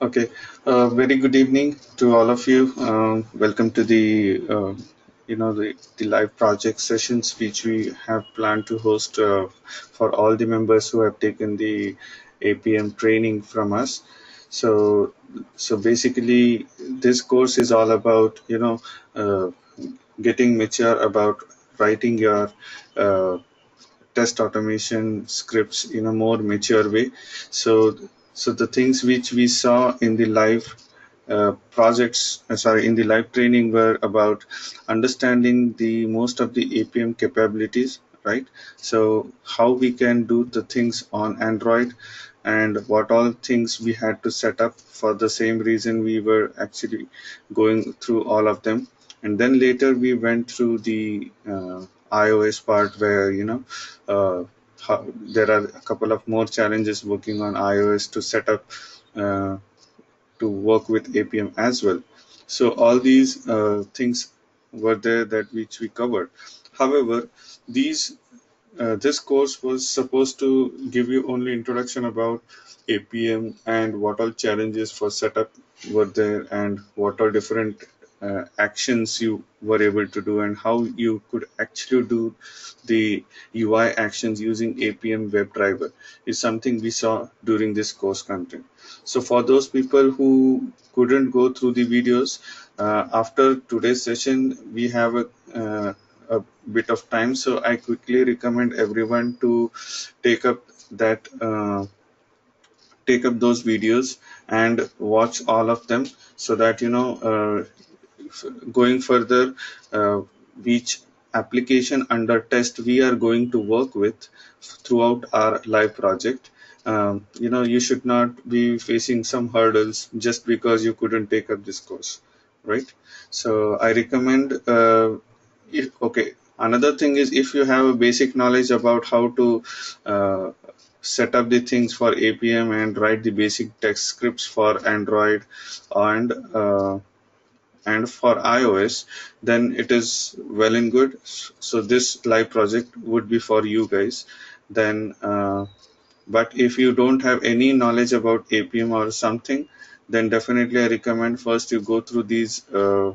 Okay, uh, very good evening to all of you. Um, welcome to the uh, you know the, the live project sessions which we have planned to host uh, for all the members who have taken the Appium training from us. So so basically, this course is all about you know uh, getting mature about writing your test automation scripts in a more mature way. So, so the things which we saw in the live uh, projects, uh, sorry, in the live training were about understanding the most of the Appium capabilities, right? So how we can do the things on Android and what all things we had to set up for the same reason we were actually going through all of them. And then later we went through the uh, iOS part where you know uh, there are a couple of more challenges working on iOS to set up uh, to work with Appium as well. So all these uh, things were there that which we covered. However, these uh, this course was supposed to give you only introduction about Appium and what all challenges for setup were there and what are different uh, actions you were able to do and how you could actually do the UI actions using Appium WebDriver is something we saw during this course content. So for those people who couldn't go through the videos, uh, after today's session, we have a, uh, a bit of time. So I quickly recommend everyone to take up that uh, take up those videos and watch all of them so that you know uh, going further uh, which application under test we are going to work with throughout our live project. Um, you know you should not be facing some hurdles just because you couldn't take up this course right? So i recommend uh, if, okay another thing is if you have a basic knowledge about how to uh, set up the things for appium and write the basic text scripts for android and uh, and for iOS, then it is well and good. So this live project would be for you guys. Then, uh, but if you don't have any knowledge about Appium or something, then definitely I recommend first you go through these, uh,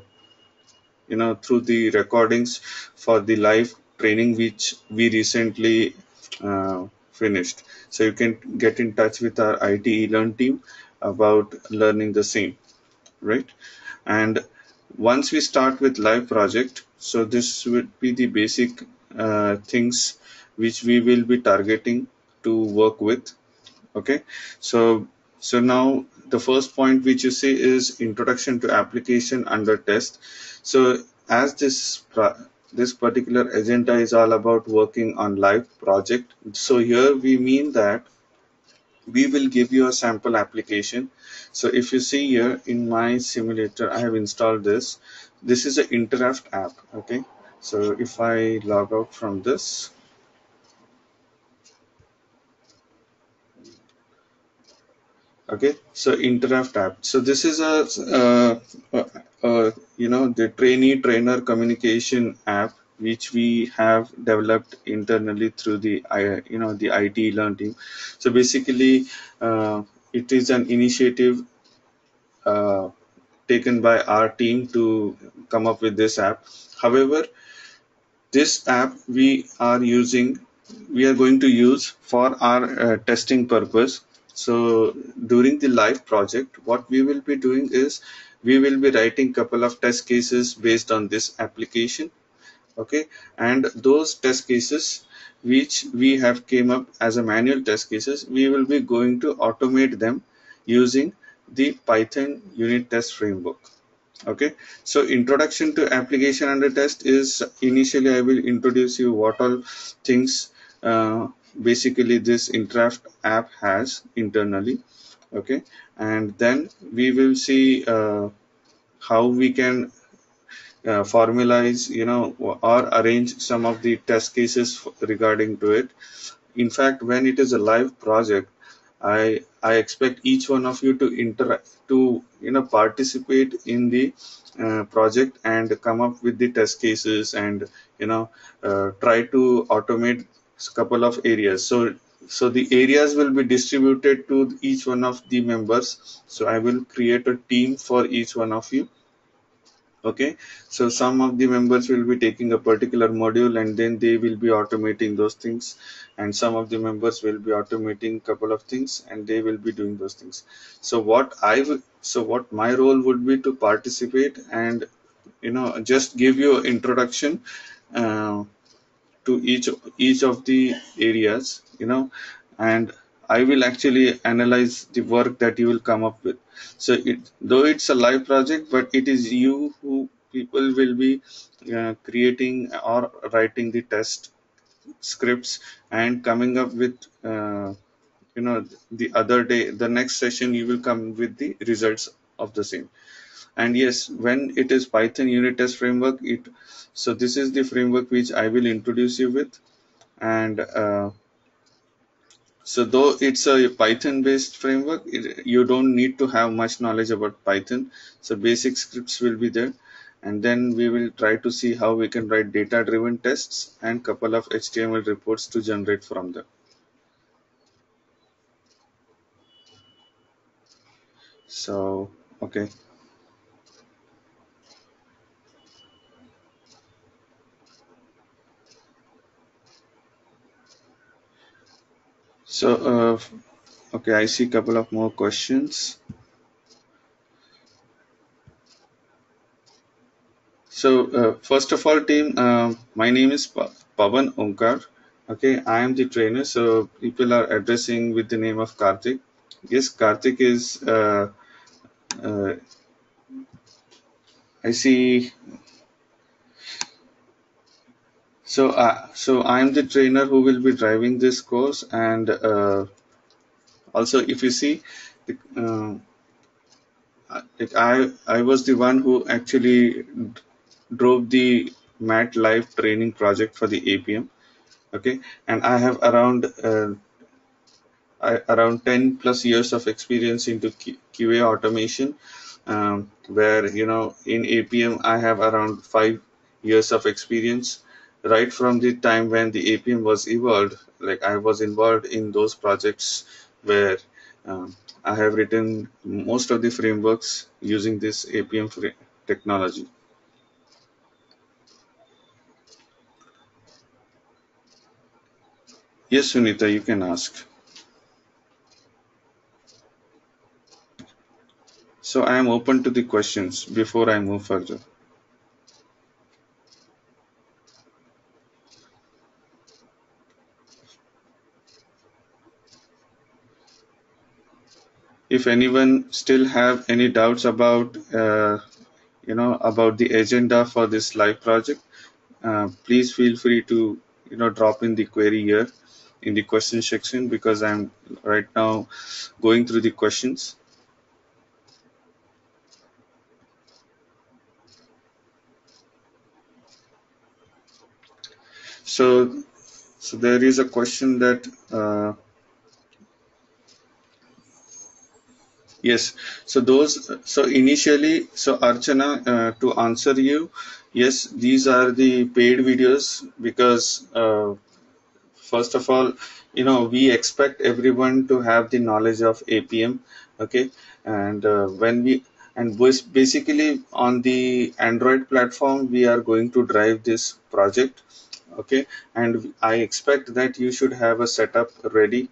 you know, through the recordings for the live training which we recently uh, finished. So you can get in touch with our IT Learn team about learning the same, right? And once we start with live project so this would be the basic uh, things which we will be targeting to work with okay? So so now the first point which you see is introduction to application under test. So as this this particular agenda is all about working on live project so here we mean that we will give you a sample application so if you see here in my simulator, I have installed this. This is an Interaft app. Okay. So if I log out from this, okay so interact app so this is a uh, uh, uh, you know the trainee trainer communication app which we have developed internally through the you know the IT learn team so basically uh, it is an initiative uh, taken by our team to come up with this app. However, this app we are using, we are going to use for our uh, testing purpose. So during the live project, what we will be doing is we will be writing a couple of test cases based on this application. Okay, and those test cases which we have came up as a manual test cases, we will be going to automate them using the Python unit test framework. Okay, so introduction to application under test is initially I will introduce you what all things uh, basically this Interaft app has internally. Okay, and then we will see uh, how we can uh, formalize, you know, or arrange some of the test cases regarding to it. In fact, when it is a live project, I I expect each one of you to interact to you know participate in the uh, project and come up with the test cases and you know uh, try to automate a couple of areas. So so the areas will be distributed to each one of the members so i will create a team for each one of you okay? So some of the members will be taking a particular module and then they will be automating those things. And some of the members will be automating couple of things and they will be doing those things. So what i so what my role would be to participate and you know just give you introduction uh, to each each of the areas you know and i will actually analyze the work that you will come up with. So it though it's a live project but it is you who people will be uh, creating or writing the test scripts and coming up with uh, you know the other day the next session you will come with the results of the same. And yes when it is python unit test framework it so this is the framework which i will introduce you with. And uh, so though it's a python based framework it, you don't need to have much knowledge about python. So basic scripts will be there. And then we will try to see how we can write data driven tests and couple of html reports to generate from them. So okay so uh, okay i see a couple of more questions. So uh, first of all team uh, my name is pa- pavan onkar okay i am the trainer so people are addressing with the name of karthik. Yes karthik is uh, uh, i see so uh, so i am the trainer who will be driving this course and uh, also if you see uh, like i i was the one who actually drove the mat live training project for the appium okay? And i have around uh, I, around 10 plus years of experience into Q, qa automation um, where you know in appium i have around five years of experience right from the time when the appium was evolved like i was involved in those projects where um, i have written most of the frameworks using this appium technology. Yes sunita you can ask. So i am open to the questions before i move further if anyone still have any doubts about uh, you know about the agenda for this live project uh, please feel free to you know drop in the query here in the question section because i'm right now going through the questions. So so there is a question that uh, Yes. So those, so initially, so Archana, uh, to answer you, yes, these are the paid videos because, uh, first of all, you know, we expect everyone to have the knowledge of Appium. Okay. And uh, when we, and basically on the Android platform, we are going to drive this project. Okay. And I expect that you should have a setup ready.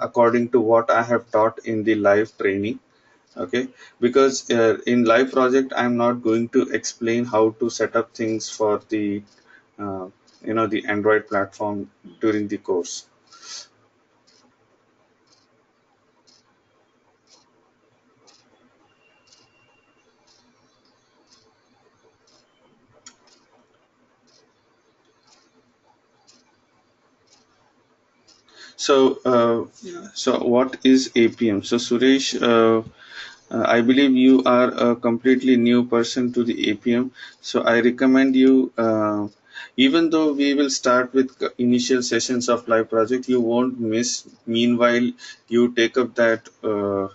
According to what I have taught in the live training. Okay, because uh, in live project I'm not going to explain how to set up things for the uh, you know the Android platform during the course. So, uh, so what is Appium? So, Suresh, uh, uh, I believe you are a completely new person to the Appium. So, I recommend you, uh, even though we will start with initial sessions of live project, you won't miss. Meanwhile, you take up that uh,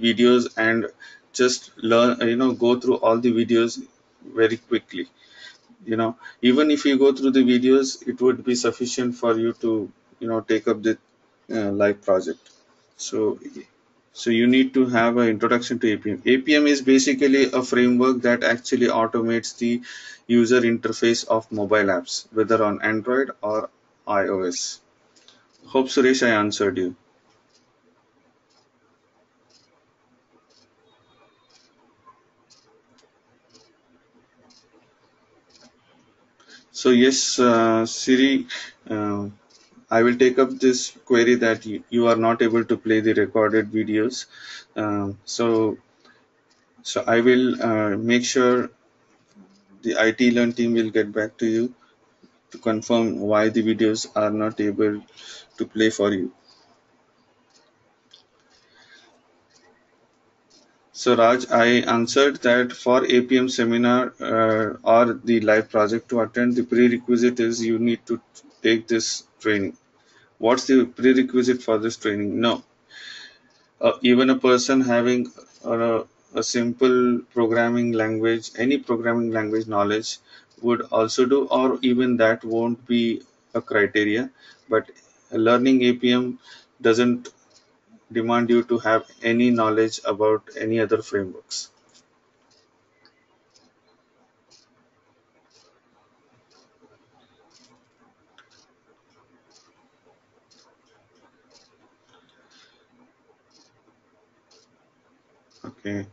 videos and just learn, you know, go through all the videos very quickly you know even if you go through the videos it would be sufficient for you to you know take up the uh, live project. So so you need to have an introduction to appium appium is basically a framework that actually automates the user interface of mobile apps whether on android or ios. Hope suresh i answered you. So yes, uh, Siri, uh, I will take up this query that you, you, are not able to play the recorded videos. Um, so, so I will uh, make sure the IT Learn team will get back to you to confirm why the videos are not able to play for you. So Raj, I answered that for Appium seminar uh, or the live project to attend, the prerequisite is you need to take this training. What's the prerequisite for this training? No. Uh, even a person having a simple programming language, any programming language knowledge would also do, or even that won't be a criteria. But learning Appium doesn't demand you to have any knowledge about any other frameworks. Okay.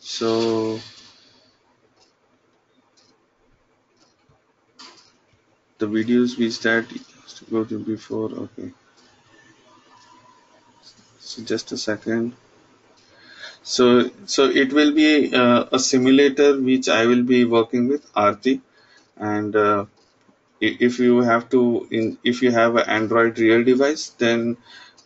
So the videos we start to go to before okay so just a second. So so it will be uh, a simulator which i will be working with Aarti. And uh, if you have to in if you have an android real device then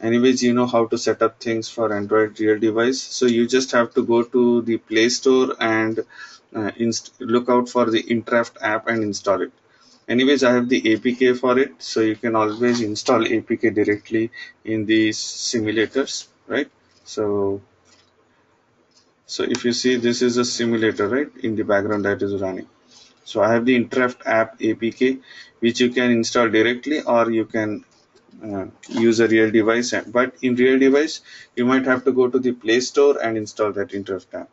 anyways you know how to set up things for android real device. So you just have to go to the play store and uh, look out for the Intraft app and install it anyways i have the apk for it so you can always install apk directly in these simulators right? So so if you see this is a simulator right in the background that is running. So i have the Intraft app apk which you can install directly or you can uh, use a real device. But in real device you might have to go to the play store and install that Intraft app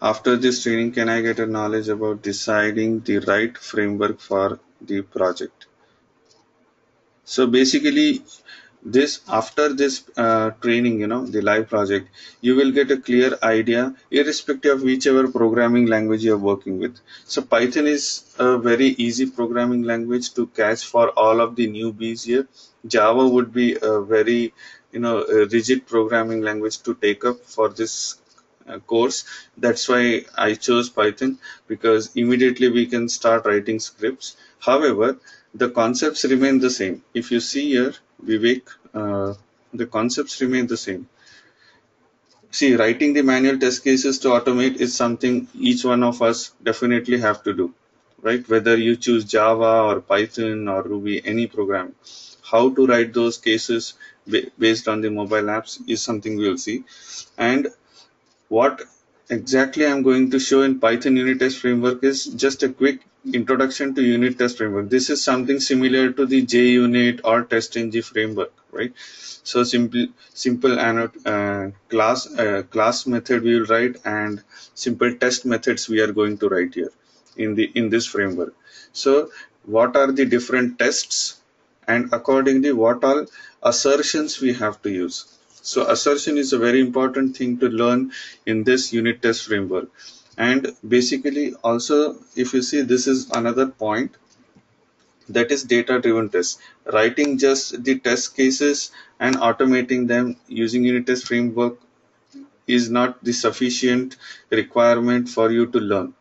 After this training, can I get a knowledge about deciding the right framework for the project? So basically, this after this uh, training, you know, the live project, you will get a clear idea, irrespective of whichever programming language you are working with. So Python is a very easy programming language to catch for all of the newbies here. Java would be a very, you know, rigid programming language to take up for this course. That's why I chose Python because immediately we can start writing scripts. However the concepts remain the same. If you see here Vivek uh, the concepts remain the same. See writing the manual test cases to automate is something each one of us definitely have to do right? Whether you choose Java or Python or Ruby any program how to write those cases based on the mobile apps is something we'll see. And what exactly I'm going to show in Python unit test framework is just a quick introduction to unit test framework. This is something similar to the JUnit or TestNG framework, right? So simple, simple uh, class uh, class method we will write and simple test methods we are going to write here in the in this framework. So what are the different tests and accordingly what all assertions we have to use so assertion is a very important thing to learn in this unit test framework. And basically also, if you see, this is another point that is data driven test. Writing just the test cases and automating them using unit test framework is not the sufficient requirement for you to learn.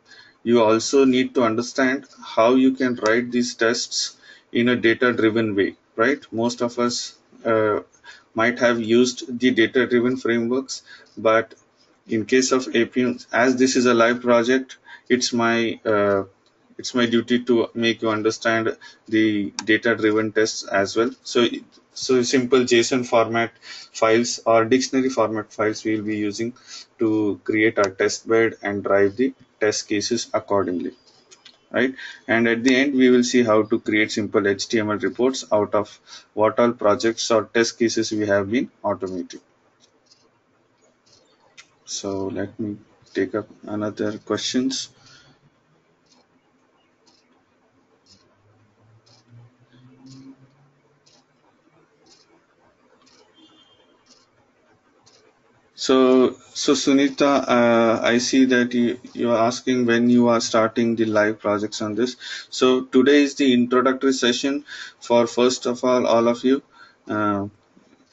You also need to understand how you can write these tests in a data driven way, right? Most of us uh, might have used the data driven frameworks but in case of Appium as this is a live project it's my uh, it's my duty to make you understand the data driven tests as well. So so simple json format files or dictionary format files we will be using to create our test bed and drive the test cases accordingly right? And at the end we will see how to create simple html reports out of what all projects or test cases we have been automating. So let me take up another questions So, so Sunita, uh, I see that you, you are asking when you are starting the live projects on this. So today is the introductory session for first of all, all of you, uh,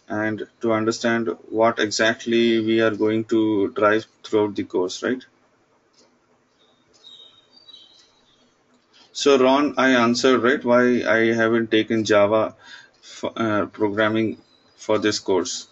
and to understand what exactly we are going to drive throughout the course, right? So Ron, I answered right why I haven't taken Java uh, programming for this course.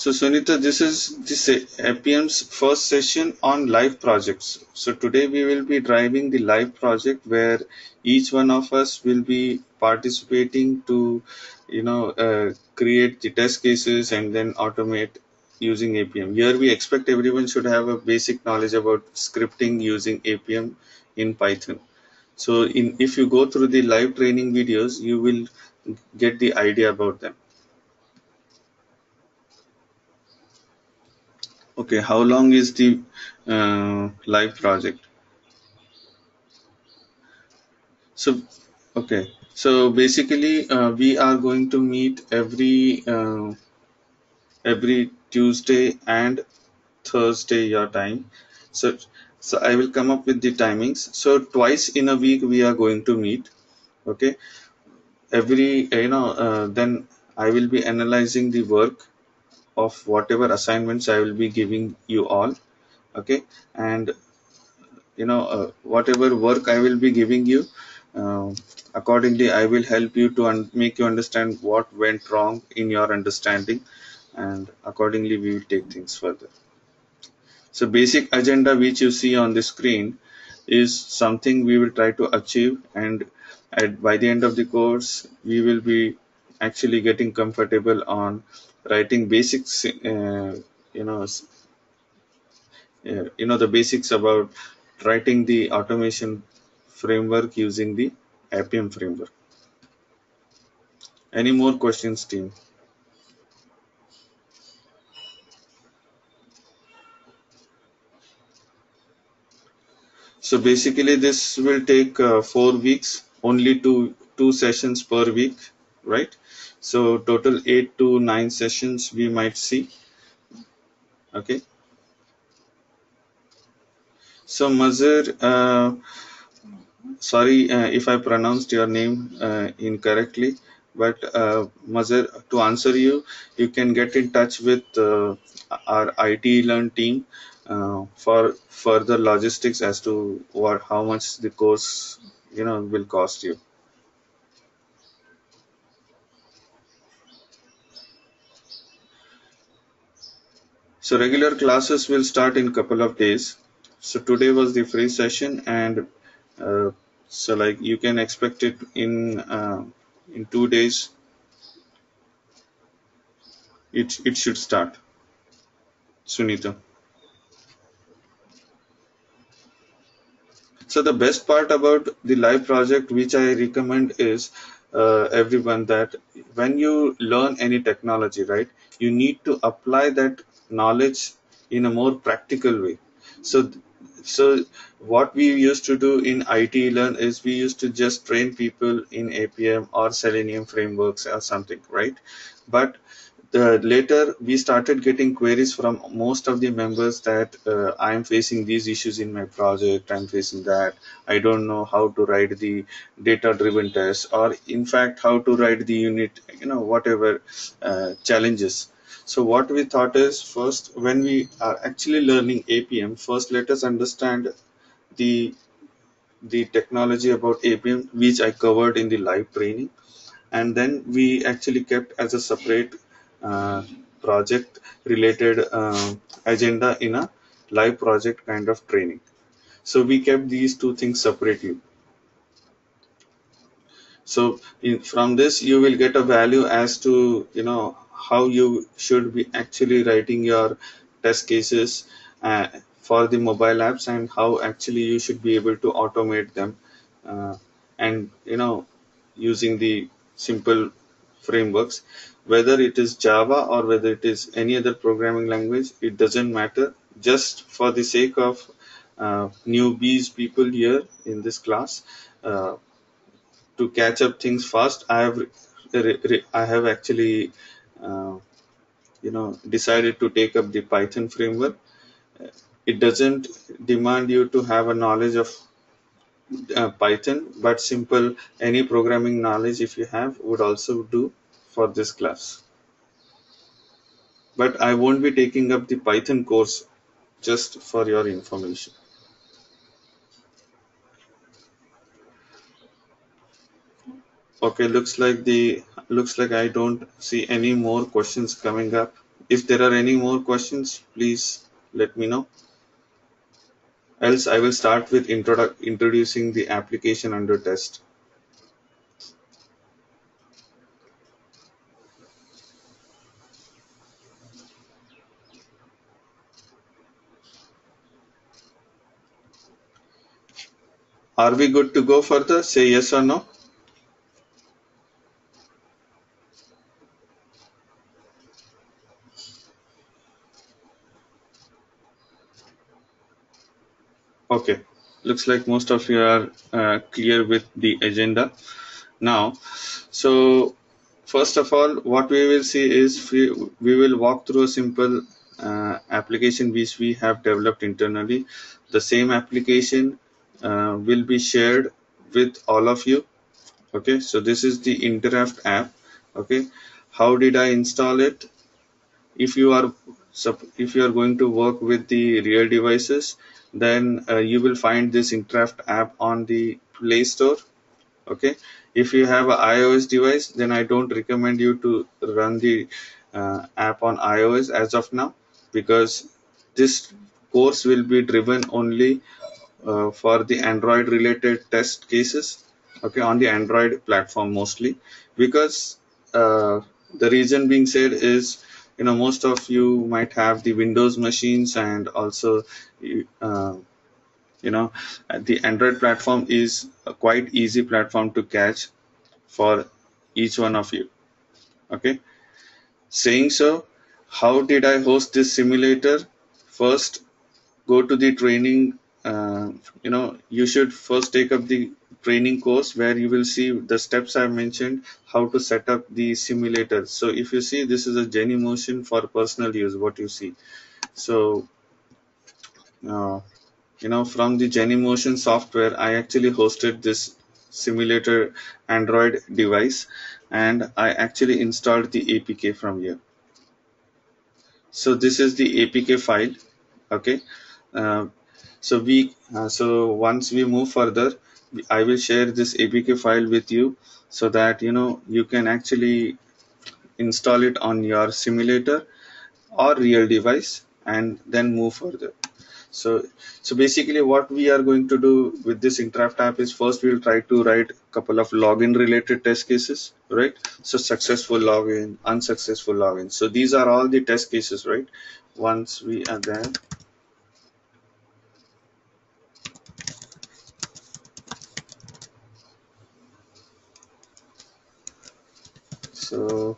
So Sunita, this is this Appium's first session on live projects. So today we will be driving the live project where each one of us will be participating to, you know, uh, create the test cases and then automate using Appium. Here we expect everyone should have a basic knowledge about scripting using Appium in Python. So in if you go through the live training videos, you will get the idea about them. Okay, how long is the uh, live project? So, okay, so basically uh, we are going to meet every uh, every Tuesday and Thursday your time. So, so I will come up with the timings. So twice in a week we are going to meet. Okay, every you know uh, then I will be analyzing the work of whatever assignments I will be giving you all okay? And you know uh, whatever work I will be giving you uh, accordingly I will help you to make you understand what went wrong in your understanding and accordingly we will take things further. So basic agenda which you see on the screen is something we will try to achieve and at, by the end of the course we will be actually getting comfortable on writing basics uh, you know uh, you know the basics about writing the automation framework using the appium framework. Any more questions team? So basically this will take uh, four weeks only two two sessions per week right so total eight to nine sessions we might see. Okay. So Mazir, uh, sorry uh, if I pronounced your name uh, incorrectly, but uh, Mazir, to answer you, you can get in touch with uh, our IT Learn team uh, for further logistics as to what how much the course you know will cost you. So regular classes will start in couple of days. So today was the free session and uh, so like you can expect it in uh, in two days. It it should start. Sunita. So the best part about the live project which i recommend is uh, everyone that when you learn any technology right you need to apply that knowledge in a more practical way so so what we used to do in IT learn is we used to just train people in Appium or Selenium frameworks or something, right? But the, later we started getting queries from most of the members that uh, I'm facing these issues in my project, I'm facing that, I don't know how to write the data driven test or in fact how to write the unit, you know, whatever uh, challenges so what we thought is first, when we are actually learning Appium, first let us understand the the technology about Appium which I covered in the live training, and then we actually kept as a separate uh, project related uh, agenda in a live project kind of training. So we kept these two things separately. So in, from this, you will get a value as to you know how you should be actually writing your test cases uh, for the mobile apps and how actually you should be able to automate them. Uh, and you know using the simple frameworks whether it is java or whether it is any other programming language it doesn't matter. Just for the sake of uh, newbies people here in this class uh, to catch up things fast i have i have actually you know decided to take up the python framework. It doesn't demand you to have a knowledge of uh, python but simple any programming knowledge if you have would also do for this class. But i won't be taking up the python course just for your information. Okay looks like the looks like i don't see any more questions coming up. If there are any more questions please let me know. Else i will start with introdu- introducing the application under test. Are we good to go further? Say yes or no Okay, looks like most of you are uh, clear with the agenda now. So, first of all, what we will see is we, will walk through a simple uh, application which we have developed internally. The same application uh, will be shared with all of you. Okay, so this is the Interaft app. Okay, how did I install it? If you are if you are going to work with the real devices, then uh, you will find this Interaft app on the Play Store. Okay, if you have an iOS device, then I don't recommend you to run the uh, app on iOS as of now because this course will be driven only uh, for the Android related test cases. Okay, on the Android platform mostly because uh, the reason being said is you know most of you might have the windows machines and also uh, you know the android platform is a quite easy platform to catch for each one of you. Okay? Saying so how did i host this simulator? First go to the training uh, you know you should first take up the training course where you will see the steps I mentioned how to set up the simulator. So if you see this is a Genymotion for personal use what you see. So uh, you know from the Genymotion software I actually hosted this simulator Android device and I actually installed the APK from here. So this is the APK file okay. Uh, so we uh, so once we move further I will share this APK file with you so that you know you can actually install it on your simulator or real device and then move further. So, so basically what we are going to do with this Interaft app is first we'll try to write a couple of login related test cases, right? So successful login, unsuccessful login. So these are all the test cases, right? Once we are there, so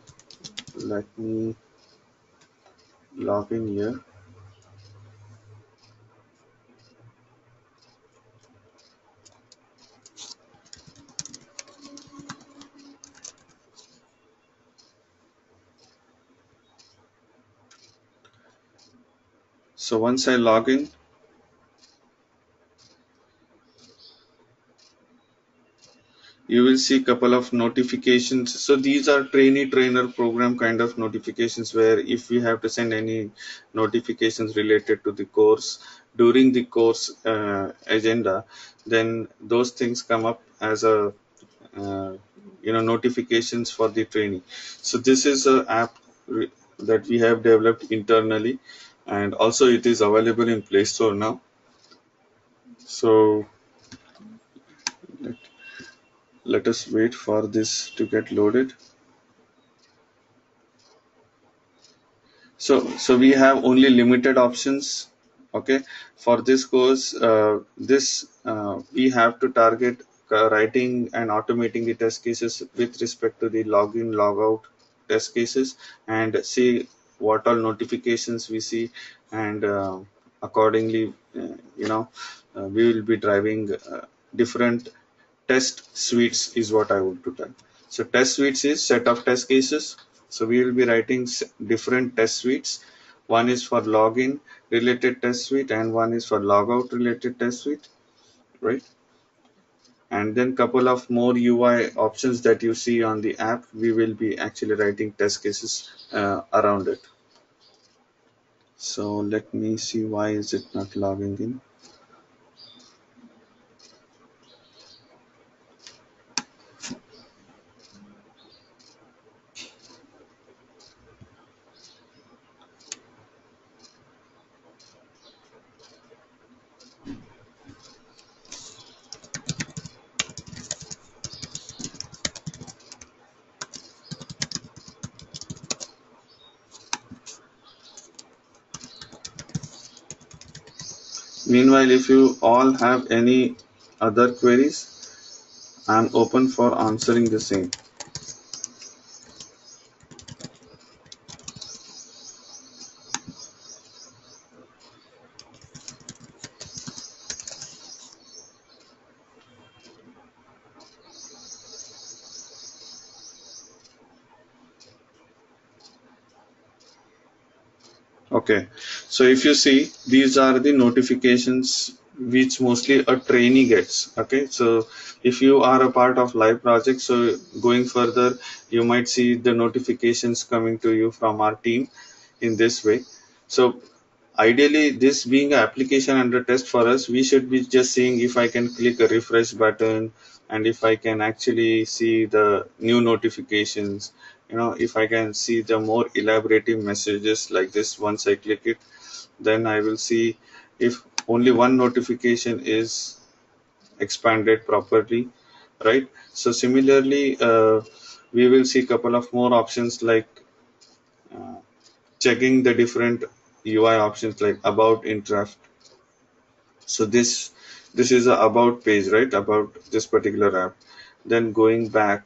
let me log in here. So once I log in you will see a couple of notifications. So these are trainee trainer program kind of notifications where if we have to send any notifications related to the course during the course uh, agenda then those things come up as a uh, you know notifications for the training so this is a app that we have developed internally and also it is available in play store now. So let us wait for this to get loaded. So so we have only limited options okay? For this course uh, this uh, we have to target uh, writing and automating the test cases with respect to the login logout test cases and see what all notifications we see and uh, accordingly uh, you know uh, we will be driving different test suites is what i want to tell. So test suites is set of test cases. So we will be writing different test suites. One is for login related test suite and one is for logout related test suite right? And then couple of more UI options that you see on the app. We will be actually writing test cases uh, around it. So let me see why is it not logging in Meanwhile, if you all have any other queries, I'm open for answering the same. Okay, so if you see, these are the notifications which mostly a trainee gets. Okay, so if you are a part of live project, so going further, you might see the notifications coming to you from our team in this way. So ideally, this being an application under test for us, we should be just seeing if I can click a refresh button and if I can actually see the new notifications you know if i can see the more elaborative messages like this once i click it then i will see if only one notification is expanded properly right? So similarly uh, we will see a couple of more options like uh, checking the different ui options like about in so this this is a about page right? About this particular app. Then going back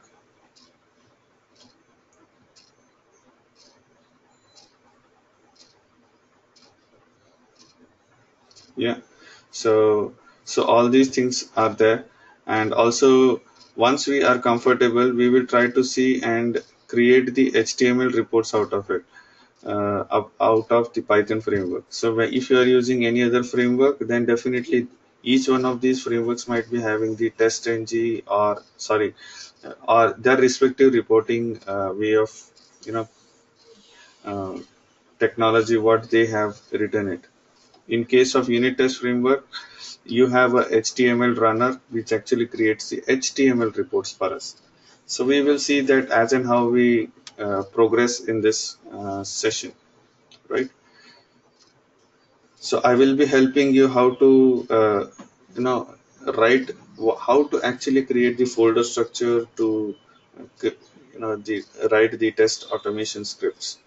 yeah. So so all these things are there. And also once we are comfortable we will try to see and create the html reports out of it uh, out of the python framework. So if you are using any other framework then definitely each one of these frameworks might be having the TestNG or sorry or their respective reporting uh, way of you know uh, technology what they have written it in case of unit test framework you have a html runner which actually creates the html reports for us. So we will see that as and how we uh, progress in this uh, session right? So i will be helping you how to uh, you know write how to actually create the folder structure to uh, you know the write the test automation scripts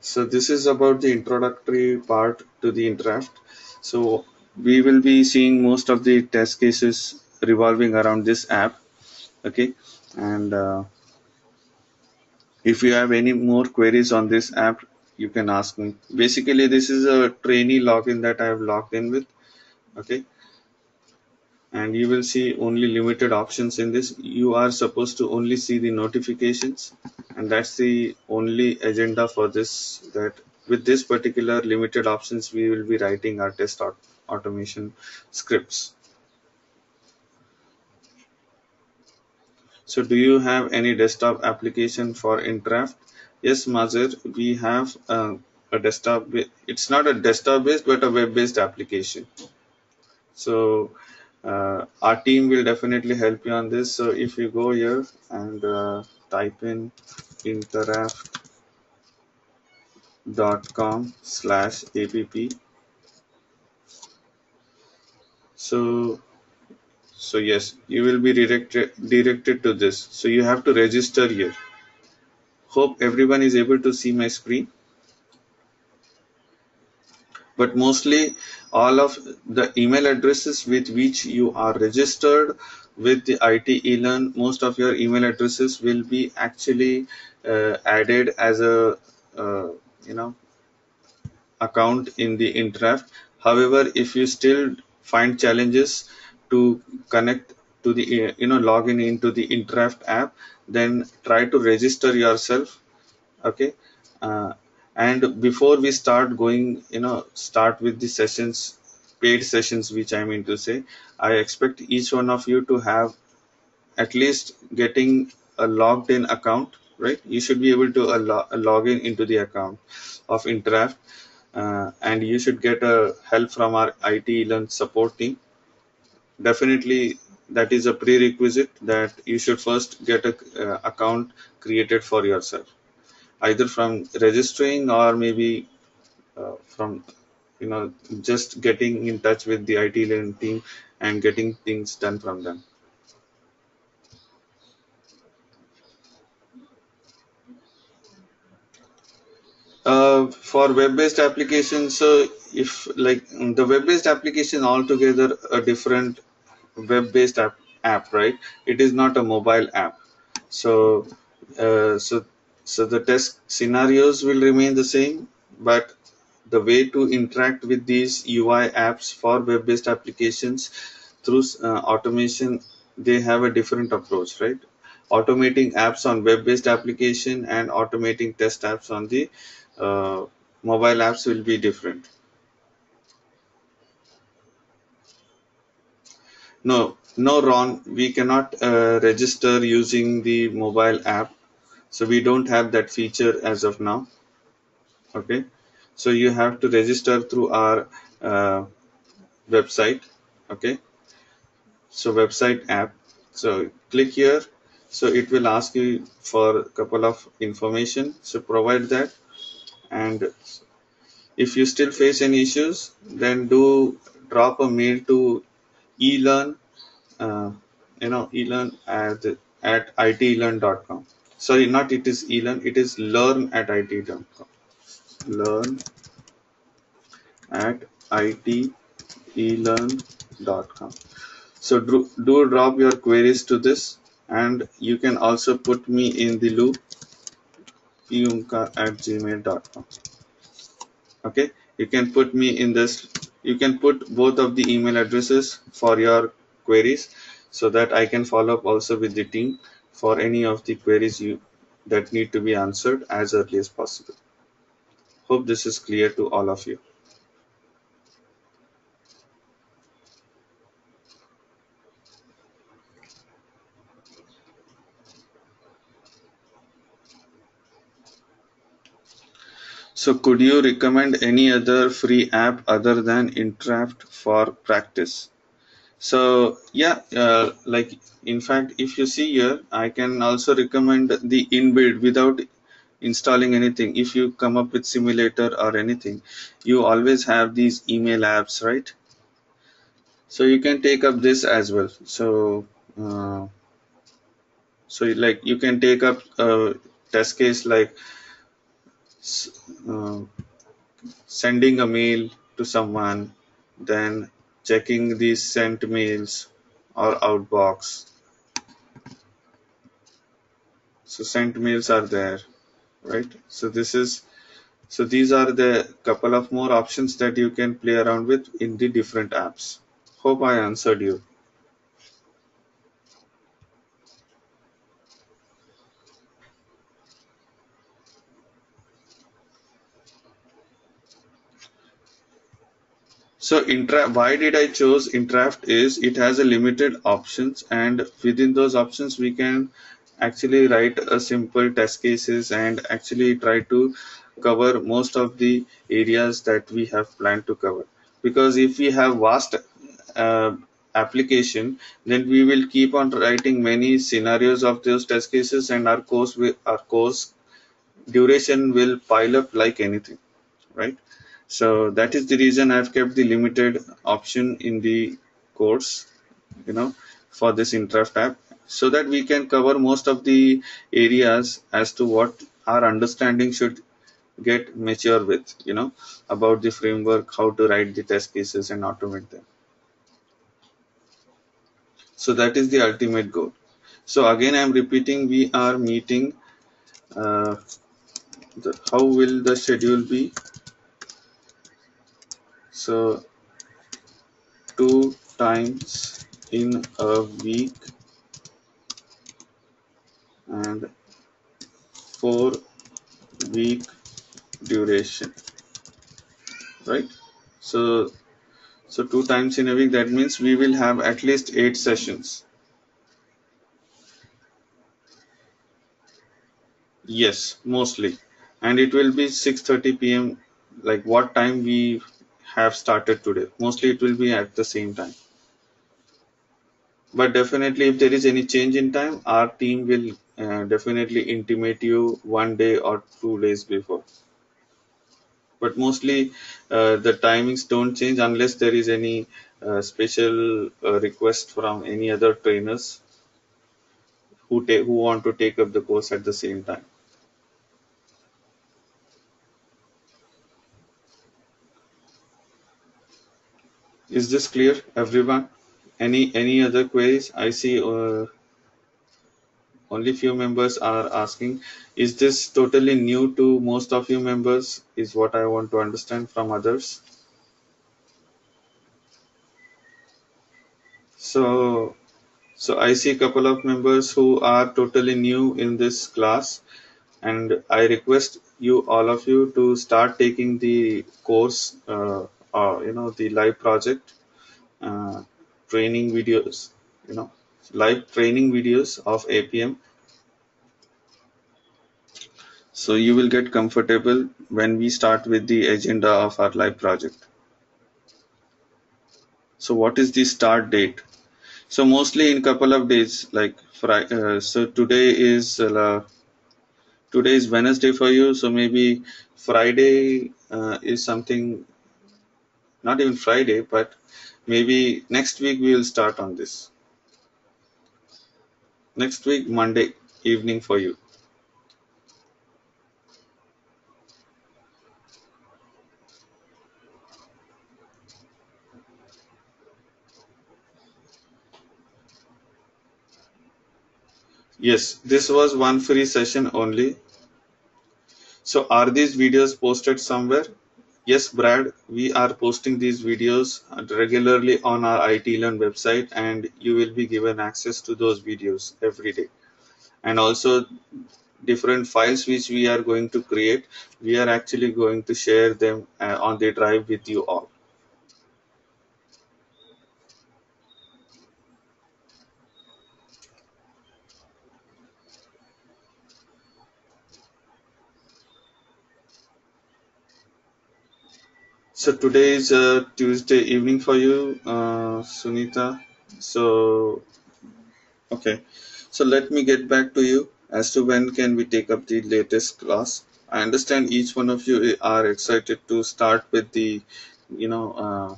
so this is about the introductory part to the draft. So we will be seeing most of the test cases revolving around this app. Okay, and uh, if you have any more queries on this app, you can ask me. Basically, this is a trainee login that I have logged in with. Okay, and you will see only limited options in this. You are supposed to only see the notifications and that's the only agenda for this that with this particular limited options we will be writing our test automation scripts. So do you have any desktop application for indraft yes mazir we have uh, a desktop it's not a desktop based but a web based application. So uh, our team will definitely help you on this. So if you go here and uh, type in indraft.com slash app so so yes you will be directed directed to this. So you have to register here. Hope everyone is able to see my screen but mostly all of the email addresses with which you are registered with the IT eLearn, most of your email addresses will be actually uh, added as a uh, you know account in the Intraft. However, if you still find challenges to connect to the you know log in into the Intraft app, then try to register yourself. Okay, uh, and before we start going, you know, start with the sessions, paid sessions, which I mean to say, I expect each one of you to have at least getting a logged in account, right? You should be able to log in into the account of Intraft uh, and you should get a help from our IT Learn support team. Definitely, that is a prerequisite that you should first get a uh, account created for yourself, either from registering or maybe uh, from you know just getting in touch with the IT Learn team and getting things done from them. Uh, for web-based applications, so if like the web-based application altogether a different web-based app, app, right? It is not a mobile app. So, uh, so, so the test scenarios will remain the same, but the way to interact with these UI apps for web-based applications through uh, automation, they have a different approach, right? Automating apps on web-based application and automating test apps on the uh, mobile apps will be different. No, no, Ron, we cannot uh, register using the mobile app. So we don't have that feature as of now. Okay, so you have to register through our uh, website. Okay, so website app. So click here. So it will ask you for a couple of information. So provide that and if you still face any issues then do drop a mail to elearn uh, you know elearn at at itelearn.com sorry not it is elearn it is learn at it.com learn at itelearn.com so do, do drop your queries to this and you can also put me in the loop piunka at gmail.com okay? You can put me in this you can put both of the email addresses for your queries so that I can follow up also with the team for any of the queries you that need to be answered as early as possible. Hope this is clear to all of you. So could you recommend any other free app other than Intraft for practice? So yeah, uh, like in fact, if you see here, I can also recommend the inbuilt without installing anything. If you come up with simulator or anything, you always have these email apps, right? So you can take up this as well. So uh, so like you can take up a test case like uh, sending a mail to someone, then checking these sent mails or outbox. So sent mails are there, right? So this is so these are the couple of more options that you can play around with in the different apps. Hope I answered you. So Intra why did I choose Intraft is it has a limited options and within those options we can actually write a simple test cases and actually try to cover most of the areas that we have planned to cover. Because if we have vast uh, application then we will keep on writing many scenarios of those test cases and our course will, our course duration will pile up like anything right so that is the reason I've kept the limited option in the course, you know, for this Intraft app so that we can cover most of the areas as to what our understanding should get mature with, you know, about the framework, how to write the test cases and automate them. So that is the ultimate goal. So again, I'm repeating, we are meeting. Uh, the, how will the schedule be? So two times in a week and four week duration right so so two times in a week that means we will have at least eight sessions yes mostly and it will be 6:30 p.m. like what time we have started today. Mostly it will be at the same time. But definitely if there is any change in time our team will uh, definitely intimate you one day or two days before. But mostly uh, the timings don't change unless there is any uh, special uh, request from any other trainers who who want to take up the course at the same time is this clear everyone? Any any other queries? I see uh, only few members are asking is this totally new to most of you members is what i want to understand from others? So so i see a couple of members who are totally new in this class and i request you all of you to start taking the course uh, uh, you know the live project uh, training videos you know live training videos of Appium. So you will get comfortable when we start with the agenda of our live project. So what is the start date? So mostly in couple of days, like Friday. Uh, so today is uh, today is Wednesday for you. So maybe Friday uh, is something. Not even Friday, but maybe next week we will start on this. Next week monday evening for you. Yes this was one free session only. So are these videos posted somewhere Yes, Brad, we are posting these videos regularly on our IT Learn website and you will be given access to those videos every day. And also different files which we are going to create, we are actually going to share them uh, on the drive with you all. So today is uh, Tuesday evening for you, uh, Sunita. So, okay. So let me get back to you as to when can we take up the latest class. I understand each one of you are excited to start with the, you know, uh,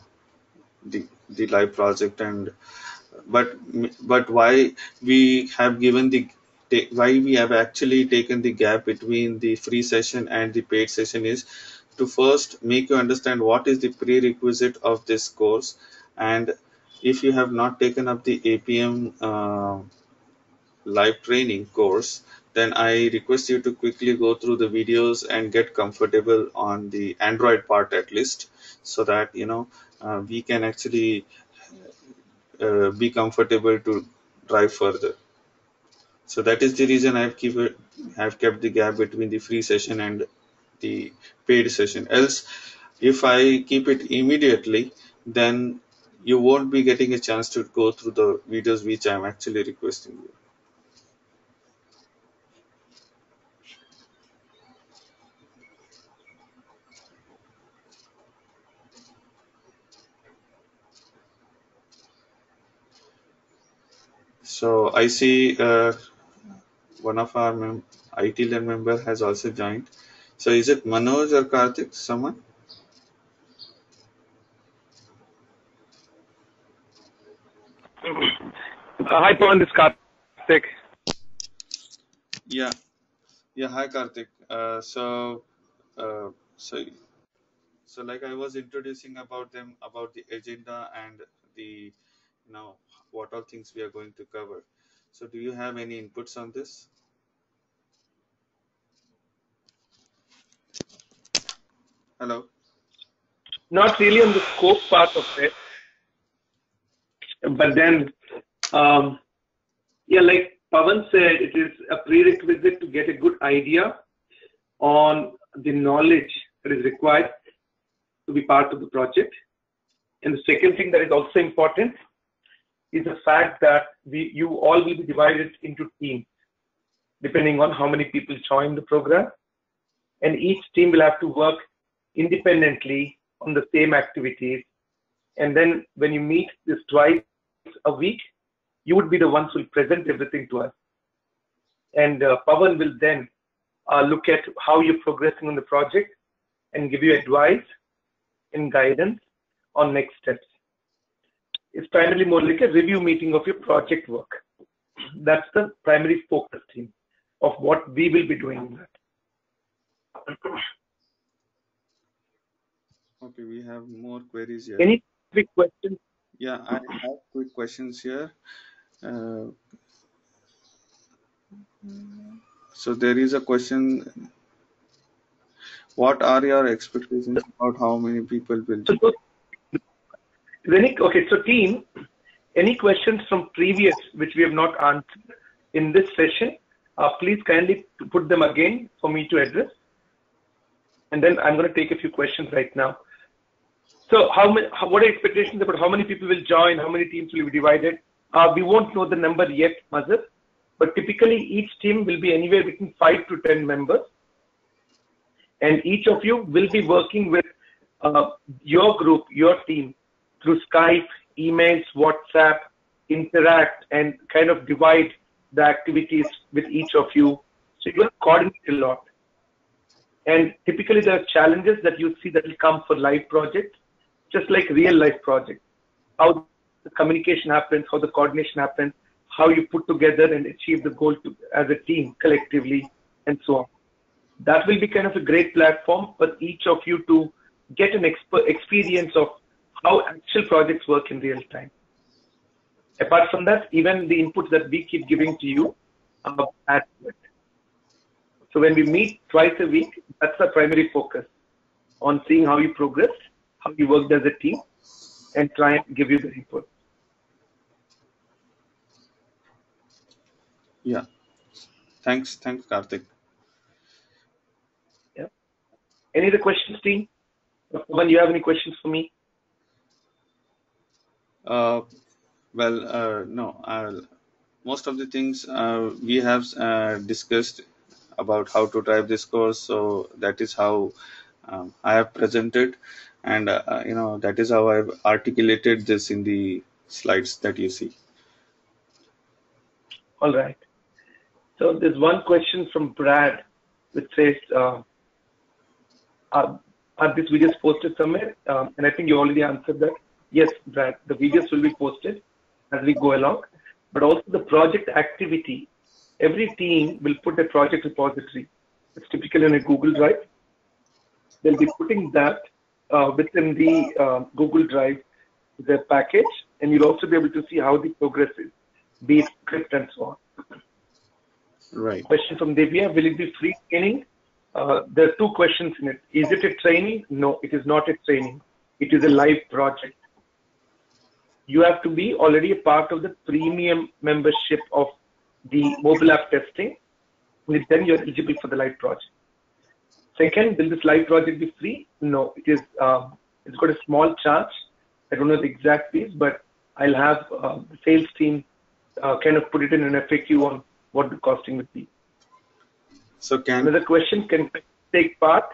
the the live project and but but why we have given the why we have actually taken the gap between the free session and the paid session is to first make you understand what is the prerequisite of this course. And if you have not taken up the Appium uh, live training course then I request you to quickly go through the videos and get comfortable on the Android part at least so that you know uh, we can actually uh, be comfortable to drive further. So that is the reason I've keep it, have kept the gap between the free session and the paid session else if I keep it immediately then you won't be getting a chance to go through the videos which I'm actually requesting you. So I see uh, one of our IT member has also joined. So is it Manoj or Karthik? Someone? Uh, hi, Pawan. This is Karthik. Yeah. Yeah. Hi, Karthik. Uh, so uh, so so like I was introducing about them about the agenda and the you know what all things we are going to cover. So do you have any inputs on this? Hello. Not really on the scope part of it, but then, um, yeah, like Pawan said, it is a prerequisite to get a good idea on the knowledge that is required to be part of the project. And the second thing that is also important is the fact that we, you all will be divided into teams, depending on how many people join the program. And each team will have to work independently on the same activities. And then when you meet this twice a week, you would be the ones who will present everything to us. And uh, Pawan will then uh, look at how you're progressing on the project and give you advice and guidance on next steps. It's primarily more like a review meeting of your project work. That's the primary focus theme of what we will be doing. Okay, we have more queries here. Any quick questions? Yeah, I have quick questions here. Uh, so there is a question. What are your expectations about how many people will? So, any, okay, so team, any questions from previous which we have not answered in this session, uh, please kindly put them again for me to address. And then I'm going to take a few questions right now. So how many, how, what are expectations about how many people will join, how many teams will be divided? Uh, we won't know the number yet, Mazhar, but typically each team will be anywhere between 5 to 10 members. And each of you will be working with uh, your group, your team, through Skype, emails, WhatsApp, interact, and kind of divide the activities with each of you. So you will coordinate a lot. And typically there are challenges that you see that will come for live projects, just like real life projects. How the communication happens, how the coordination happens, how you put together and achieve the goal to, as a team collectively, and so on. That will be kind of a great platform for each of you to get an exp- experience of how actual projects work in real time. Apart from that, even the inputs that we keep giving to you uh, are accurate. So when we meet twice a week, that's the primary focus on seeing how you progress, how you worked as a team, and try and give you the input. Yeah. Thanks. Thanks, Karthik. Yeah. Any other questions, team? When you have any questions for me? Uh, well, uh, no. I'll, most of the things uh, we have uh, discussed about how to drive this course, so that is how um, I have presented, and uh, you know that is how I've articulated this in the slides that you see. All right. So there's one question from Brad, which says, uh, are, are these videos posted somewhere? Um, and I think you already answered that. Yes, Brad, the videos will be posted as we go along, but also the project activity. Every team will put a project repository. It's typically in a Google Drive. They'll be putting that uh, within the uh, Google Drive, the package, and you'll also be able to see how the progress is, be it script and so on. Right. Question from Divya, will it be free training? Uh, there are two questions in it. Is it a training? No, it is not a training. It is a live project. You have to be already a part of the premium membership of the mobile app testing. And then you're eligible for the live project. Second, will this live project be free? No, it is. Um, it's got a small charge. I don't know the exact fees, but I'll have uh, the sales team uh, kind of put it in an FAQ on what the costing would be. So can Another question, can take part?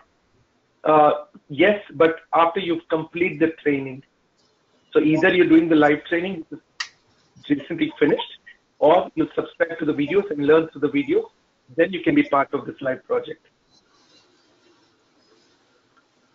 Uh, yes, but after you've complete the training. So either you're doing the live training, recently finished, or you subscribe to the videos and learn through the videos, then you can be part of this live project.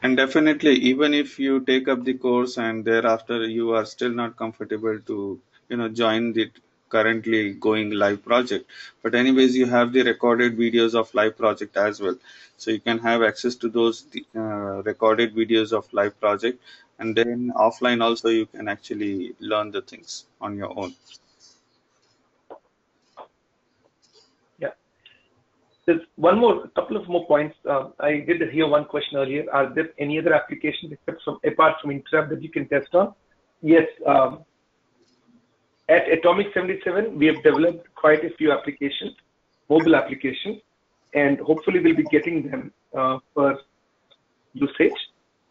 And definitely, even if you take up the course and thereafter you are still not comfortable to, you know, join the currently going live project. But anyways, you have the recorded videos of live project as well. So you can have access to those uh, recorded videos of live project and then offline also you can actually learn the things on your own. There's one more, couple of more points. Uh, I did hear one question earlier. Are there any other applications except from apart from Interap that you can test on? Yes. Um, at Atomic 77, we have developed quite a few applications, mobile applications, and hopefully we'll be getting them uh, for usage.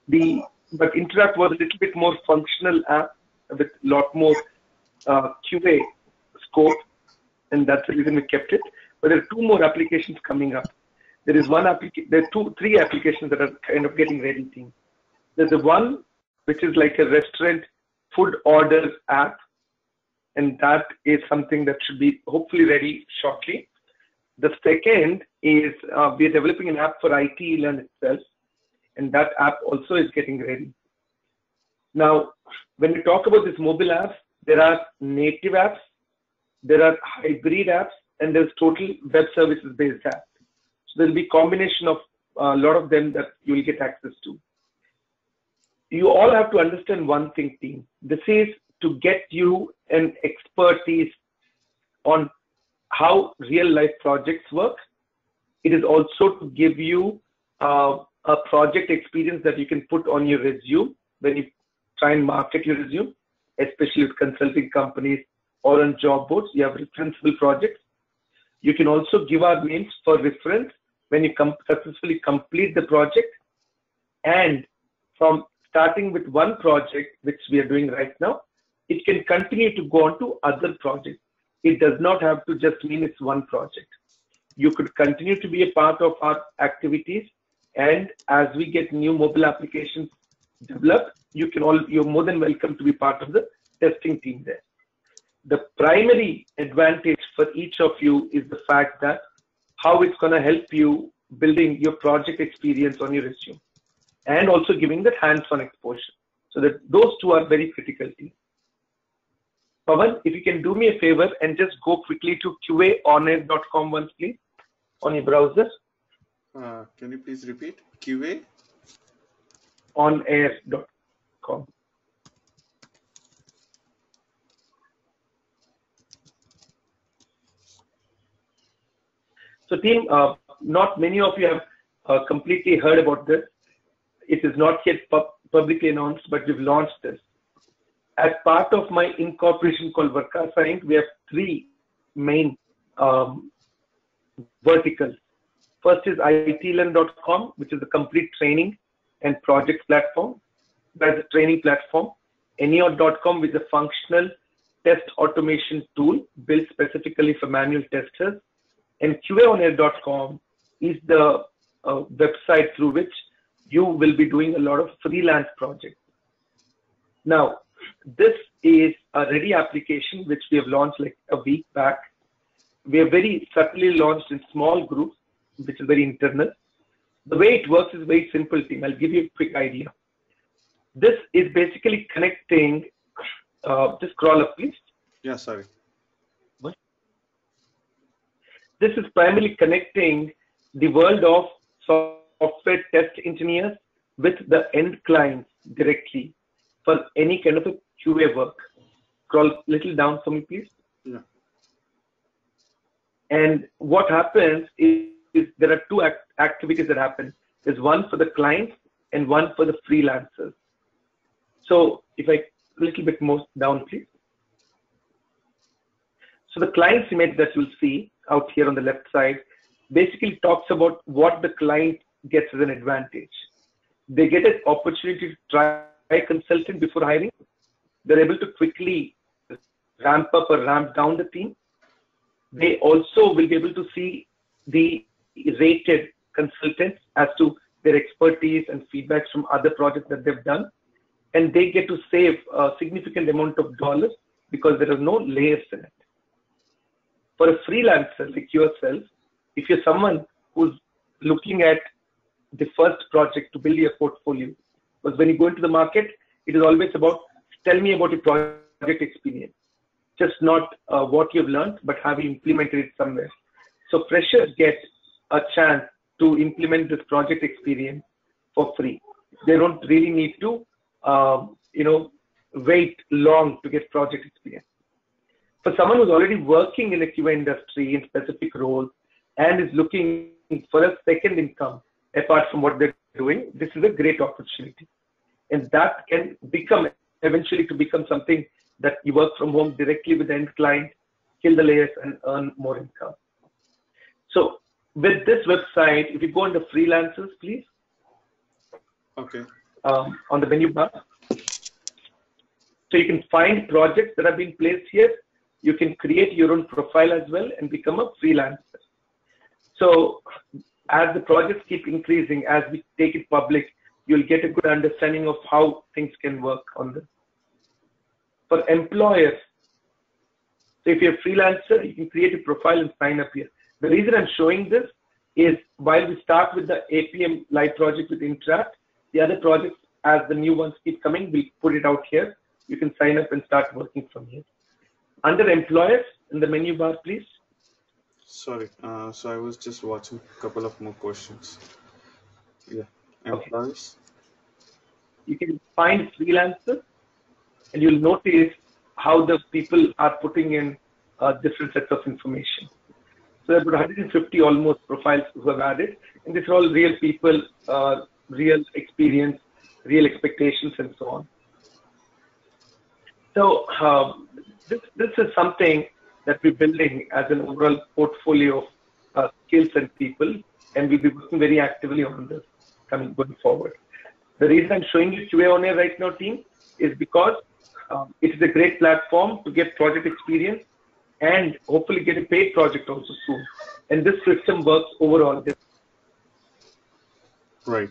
The but Interap was a little bit more functional app with a lot more uh, QA scope, and that's the reason we kept it. But there are two more applications coming up. There is one application, there are two, three applications that are kind of getting ready. Team. There's a one which is like a restaurant food order app, and that is something that should be hopefully ready shortly. The second is uh, we are developing an app for IT Learn itself, and that app also is getting ready. Now, when we talk about these mobile apps, there are native apps, there are hybrid apps, and there's total web services based app. So there'll be combination of a lot of them that you will get access to. You all have to understand one thing, team. This is to get you an expertise on how real life projects work. It is also to give you uh, a project experience that you can put on your resume when you try and market your resume, especially with consulting companies or on job boards. You have referenceable projects you can also give our names for reference when you com successfully complete the project. And from starting with one project, which we are doing right now, it can continue to go on to other projects. It does not have to just mean it's one project. You could continue to be a part of our activities. And as we get new mobile applications developed, you can all, you're more than welcome to be part of the testing team there the primary advantage for each of you is the fact that how it's going to help you building your project experience on your resume and also giving that hands-on exposure. So that those two are very critical. Pavan, if you can do me a favor and just go quickly to qaonair.com once, please, on your browser. Uh, can you please repeat? QA? Onair.com. So team, uh, not many of you have uh, completely heard about this. It is not yet pub publicly announced, but we've launched this. As part of my incorporation called Verkasa we have three main um, verticals. First is itlearn.com, which is a complete training and project platform. That's a training platform. Which is a functional test automation tool built specifically for manual testers and QAOnair.com is the uh, website through which you will be doing a lot of freelance projects. Now, this is a ready application which we have launched like a week back. We have very subtly launched in small groups, which is very internal. The way it works is very simple, team. I'll give you a quick idea. This is basically connecting, uh, just scroll up, please. Yeah, sorry. This is primarily connecting the world of software test engineers with the end clients directly for any kind of a QA work. Scroll a little down for me, please. Yeah. And what happens is, is there are two act activities that happen. There's one for the clients and one for the freelancers. So if I a little bit more down, please. So the client's image that you'll see out here on the left side basically talks about what the client gets as an advantage. They get an opportunity to try a consultant before hiring. They're able to quickly ramp up or ramp down the team. They also will be able to see the rated consultants as to their expertise and feedbacks from other projects that they've done. And they get to save a significant amount of dollars because there are no layers in it for a freelancer like yourself, if you're someone who's looking at the first project to build your portfolio, because when you go into the market, it is always about tell me about your project experience. just not uh, what you've learned, but have you implemented it somewhere. So freshers get a chance to implement this project experience for free. They don't really need to, um, you know, wait long to get project experience. For someone who's already working in the QA industry in specific roles and is looking for a second income apart from what they're doing, this is a great opportunity. And that can become eventually to become something that you work from home directly with the end client, kill the layers and earn more income. So with this website, if you go into freelancers, please. Okay. Um, on the menu bar. So you can find projects that have been placed here. You can create your own profile as well and become a freelancer. So as the projects keep increasing, as we take it public, you'll get a good understanding of how things can work on this. For employers, so if you're a freelancer, you can create a profile and sign up here. The reason I'm showing this is while we start with the Appium live project with Interact, the other projects, as the new ones keep coming, we'll put it out here. You can sign up and start working from here. Under employers, in the menu bar, please. Sorry. Uh, so I was just watching a couple of more questions. Yeah. Employees. Okay. You can find freelancers and you'll notice how the people are putting in uh, different sets of information. So there are about 150 almost profiles who have added, and these are all real people, uh, real experience, real expectations, and so on. So um, this, this is something that we're building as an overall portfolio of uh, skills and people, and we'll be working very actively on this coming going forward. The reason I'm showing you QA on air right now, team, is because um, it is a great platform to get project experience and hopefully get a paid project also soon. And this system works overall. Right.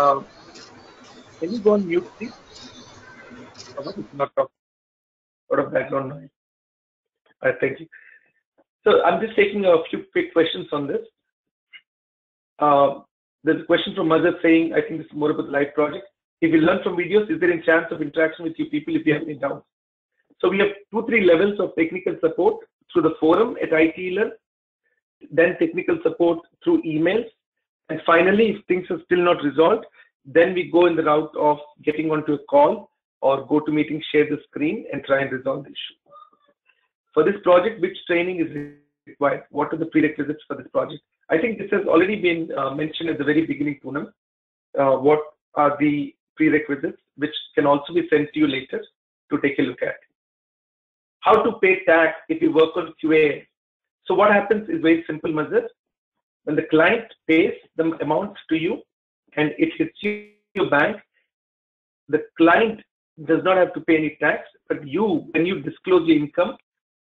Uh, can you go on mute, please? Not talking. Out of background noise. All right, thank you. So I'm just taking a few quick questions on this. Uh, there's a question from Mother saying, I think this is more about the live project. If you learn from videos, is there any chance of interaction with you people if you have any doubts? So we have two, three levels of technical support through the forum at ITLearn, then technical support through emails, and finally, if things are still not resolved, then we go in the route of getting onto a call or go to meeting, share the screen, and try and resolve the issue. For this project, which training is required? What are the prerequisites for this project? I think this has already been uh, mentioned at the very beginning, Poonam. Uh, what are the prerequisites, which can also be sent to you later to take a look at. How to pay tax if you work on QA. So what happens is very simple, Mazhar. When the client pays the amount to you and it hits your bank, the client does not have to pay any tax, but you, when you disclose your income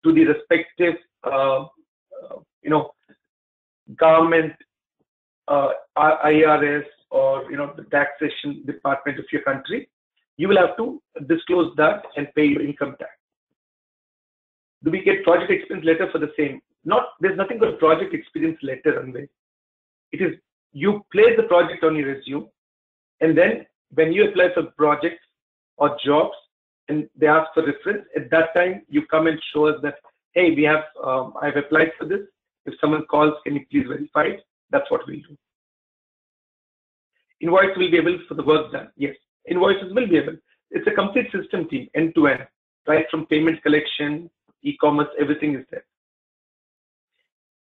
to the respective, uh, uh, you know, government, uh, IRS, or you know the taxation department of your country, you will have to disclose that and pay your income tax. Do we get project expense letter for the same? Not there's nothing called project experience letter on way. It is you place the project on your resume, and then when you apply for projects or jobs, and they ask for reference, at that time you come and show us that hey, we have um, I've applied for this. If someone calls, can you please verify it? That's what we'll do. Invoice will be able for the work done. Yes, invoices will be able. It's a complete system team, end to end, right from payment collection, e-commerce, everything is there.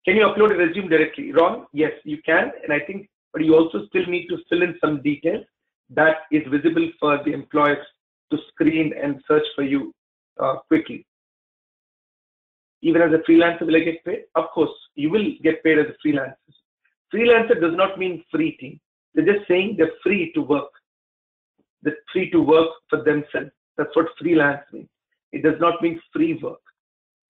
Can you upload a resume directly? Ron, yes, you can. And I think, but you also still need to fill in some details that is visible for the employers to screen and search for you uh, quickly even as a freelancer will I get paid? Of course, you will get paid as a freelancer. Freelancer does not mean free team. They're just saying they're free to work. They're free to work for themselves. That's what freelance means. It does not mean free work.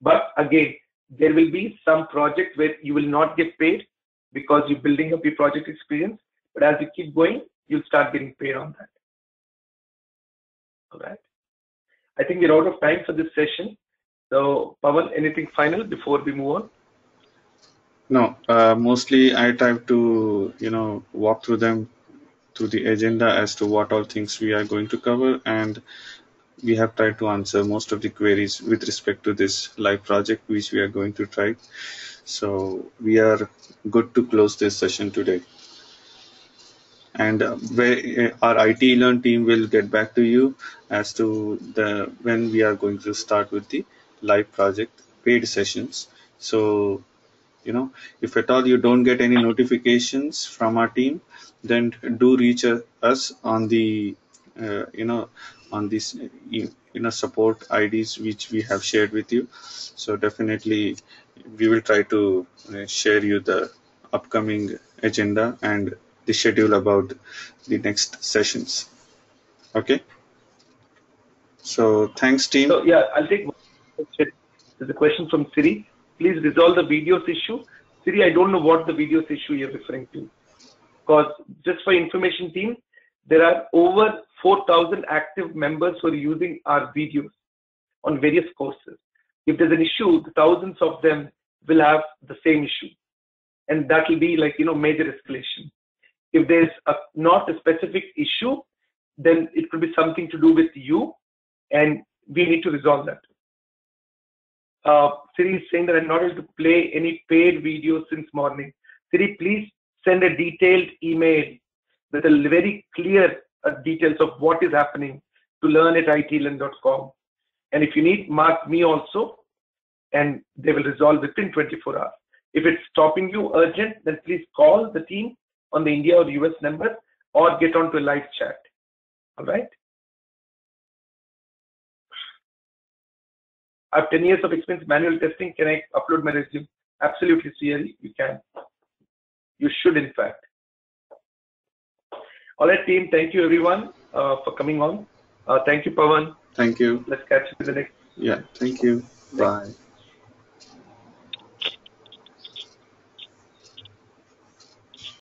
But again, there will be some project where you will not get paid because you're building up your project experience. But as you keep going, you'll start getting paid on that. All right. I think we're out of time for this session. So, Pawan, anything final before we move on? No, uh, mostly I try to, you know, walk through them through the agenda as to what all things we are going to cover and we have tried to answer most of the queries with respect to this live project which we are going to try. So we are good to close this session today. And uh, uh, our IT Learn team will get back to you as to the when we are going to start with the live project paid sessions. So you know if at all you don't get any notifications from our team then do reach us on the uh, you know on this you know support ids which we have shared with you. So definitely we will try to uh, share you the upcoming agenda and the schedule about the next sessions. Okay? So thanks team. So yeah i'll take there's a question from siri. Please resolve the videos issue. Siri i don't know what the videos issue you're referring to. Because just for information team there are over 4000 active members who are using our videos on various courses. If there's an issue the thousands of them will have the same issue. And that will be like you know major escalation. If there's a, not a specific issue then it could be something to do with you and we need to resolve that. Uh, Siri is saying that I'm not able to play any paid videos since morning. Siri, please send a detailed email with a very clear uh, details of what is happening to learn at itlearn.com. And if you need, mark me also, and they will resolve within 24 hours. If it's stopping you urgent, then please call the team on the India or US number or get onto a live chat. All right. I have 10 years of experience manual testing. Can I upload my resume? Absolutely, Siri, you can. You should, in fact. All right, team. Thank you, everyone, uh, for coming on. Uh, thank you, Pawan. Thank you. Let's catch you in the next. Yeah, thank you. Bye.